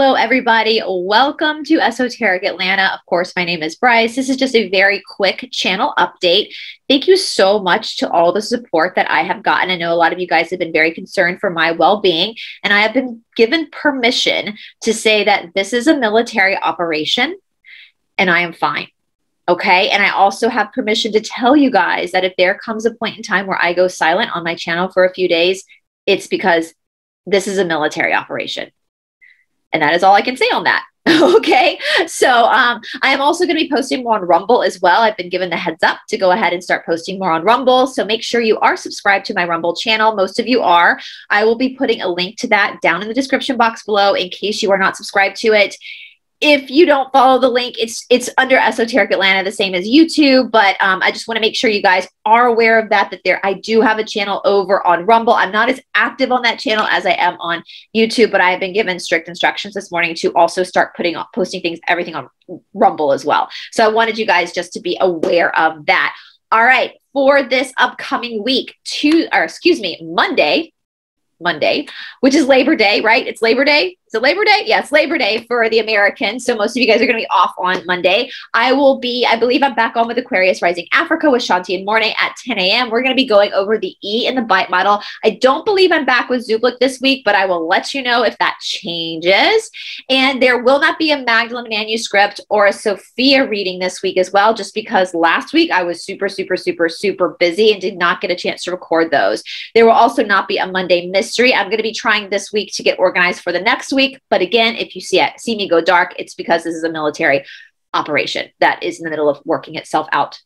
Hello, everybody. Welcome to Esoteric Atlanta. Of course, my name is Brice. This is just a very quick channel update. Thank you so much to all the support that I have gotten. I know a lot of you guys have been very concerned for my well being, and I have been given permission to say that this is a military operation and I am fine. Okay. And I also have permission to tell you guys that if there comes a point in time where I go silent on my channel for a few days, it's because this is a military operation. And that is all I can say on that. okay. So um, I am also going to be posting more on Rumble as well. I've been given the heads up to go ahead and start posting more on Rumble. So make sure you are subscribed to my Rumble channel. Most of you are. I will be putting a link to that down in the description box below in case you are not subscribed to it if you don't follow the link, it's it's under Esoteric Atlanta, the same as YouTube. But um, I just want to make sure you guys are aware of that. That there, I do have a channel over on Rumble. I'm not as active on that channel as I am on YouTube, but I have been given strict instructions this morning to also start putting up, posting things, everything on Rumble as well. So I wanted you guys just to be aware of that. All right, for this upcoming week, to or excuse me, Monday, Monday, which is Labor Day, right? It's Labor Day. So Labor Day, yes, Labor Day for the Americans. So most of you guys are going to be off on Monday. I will be, I believe I'm back on with Aquarius Rising Africa with Shanti and Morning at 10 a.m. We're going to be going over the E in the bite model. I don't believe I'm back with Zublik this week, but I will let you know if that changes. And there will not be a Magdalene manuscript or a Sophia reading this week as well, just because last week I was super, super, super, super busy and did not get a chance to record those. There will also not be a Monday mystery. I'm going to be trying this week to get organized for the next week week. But again, if you see it, see me go dark, it's because this is a military operation that is in the middle of working itself out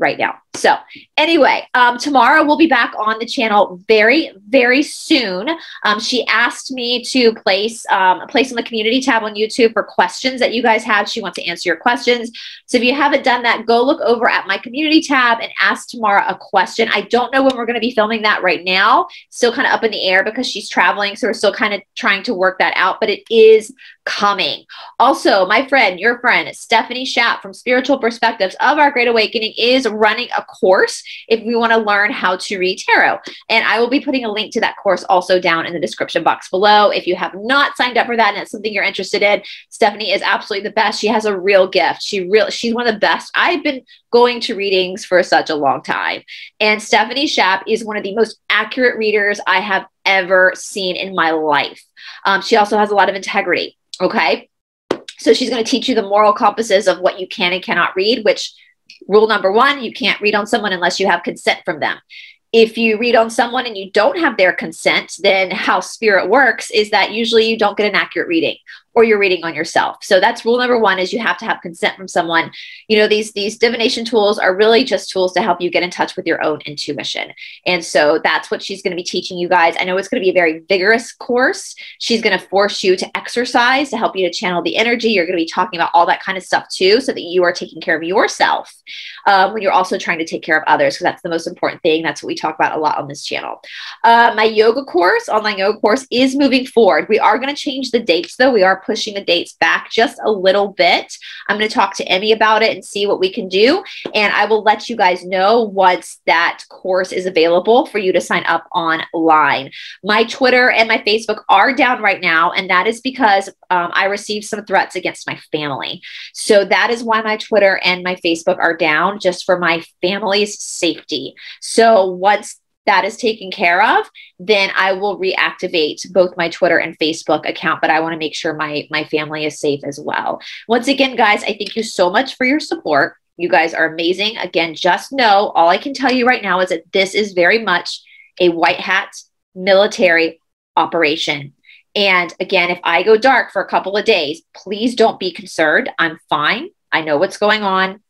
right now. So, anyway, um, tomorrow we'll be back on the channel very, very soon. Um, she asked me to place um, place on the community tab on YouTube for questions that you guys have. She wants to answer your questions. So, if you haven't done that, go look over at my community tab and ask tomorrow a question. I don't know when we're going to be filming that right now. Still kind of up in the air because she's traveling. So, we're still kind of trying to work that out, but it is coming. Also, my friend, your friend, Stephanie Schapp from Spiritual Perspectives of Our Great Awakening is running a course if we want to learn how to read tarot. And I will be putting a link to that course also down in the description box below. If you have not signed up for that and it's something you're interested in, Stephanie is absolutely the best. She has a real gift. She real she's one of the best. I've been going to readings for such a long time. And Stephanie Schapp is one of the most accurate readers I have ever seen in my life. Um, she also has a lot of integrity. Okay. So she's going to teach you the moral compasses of what you can and cannot read, which rule number one, you can't read on someone unless you have consent from them. If you read on someone and you don't have their consent, then how spirit works is that usually you don't get an accurate reading or you're reading on yourself. So that's rule number one is you have to have consent from someone. You know, these these divination tools are really just tools to help you get in touch with your own intuition. And so that's what she's going to be teaching you guys. I know it's going to be a very vigorous course. She's going to force you to exercise to help you to channel the energy. You're going to be talking about all that kind of stuff too, so that you are taking care of yourself um, when you're also trying to take care of others, because that's the most important thing. That's what we talk about a lot on this channel. Uh, my yoga course, online yoga course, is moving forward. We are going to change the dates though. We are pushing the dates back just a little bit. I'm going to talk to Emmy about it and see what we can do. And I will let you guys know once that course is available for you to sign up online. My Twitter and my Facebook are down right now. And that is because um, I received some threats against my family. So that is why my Twitter and my Facebook are down, just for my family's safety. So once that is taken care of, then I will reactivate both my Twitter and Facebook account. But I want to make sure my my family is safe as well. Once again, guys, I thank you so much for your support. You guys are amazing. Again, just know all I can tell you right now is that this is very much a white hat military operation. And again, if I go dark for a couple of days, please don't be concerned. I'm fine. I know what's going on.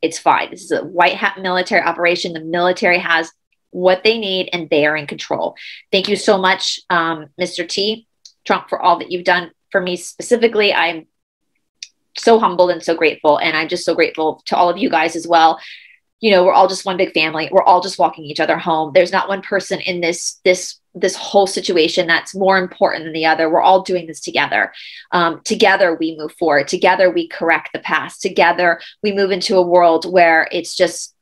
It's fine. This is a white hat military operation. The military has what they need and they are in control. Thank you so much, um, Mr. T. Trump, for all that you've done for me specifically. I'm so humbled and so grateful. And I'm just so grateful to all of you guys as well. You know, we're all just one big family. We're all just walking each other home. There's not one person in this, this, this whole situation that's more important than the other. We're all doing this together. Um, together we move forward. Together we correct the past. Together we move into a world where it's just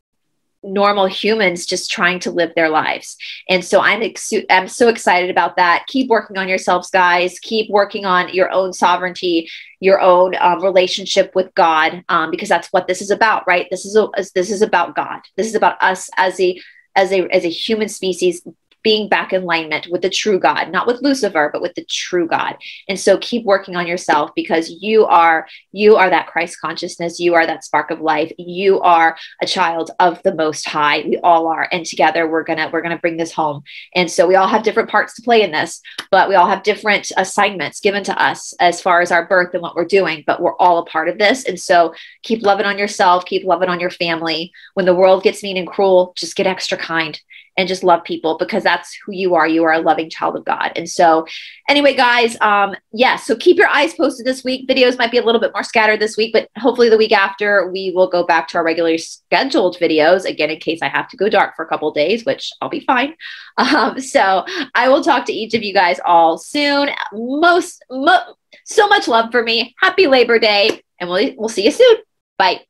normal humans just trying to live their lives. And so I'm ex- I'm so excited about that. Keep working on yourselves, guys. Keep working on your own sovereignty, your own um, relationship with God, um, because that's what this is about, right? This is a, this is about God. This is about us as a as a as a human species being back in alignment with the true God, not with Lucifer, but with the true God. And so keep working on yourself because you are you are that Christ consciousness, you are that spark of life. You are a child of the most high. We all are. And together we're going to we're going to bring this home. And so we all have different parts to play in this, but we all have different assignments given to us as far as our birth and what we're doing, but we're all a part of this. And so keep loving on yourself, keep loving on your family. When the world gets mean and cruel, just get extra kind and just love people because that's who you are. You are a loving child of God. And so, anyway, guys, um, yeah, so keep your eyes posted this week. Videos might be a little bit more scattered this week, but hopefully the week after we will go back to our regularly scheduled videos again in case I have to go dark for a couple days, which I'll be fine. Um, so I will talk to each of you guys all soon. Most, mo- so much love for me. Happy Labor Day, and we'll we'll see you soon. Bye.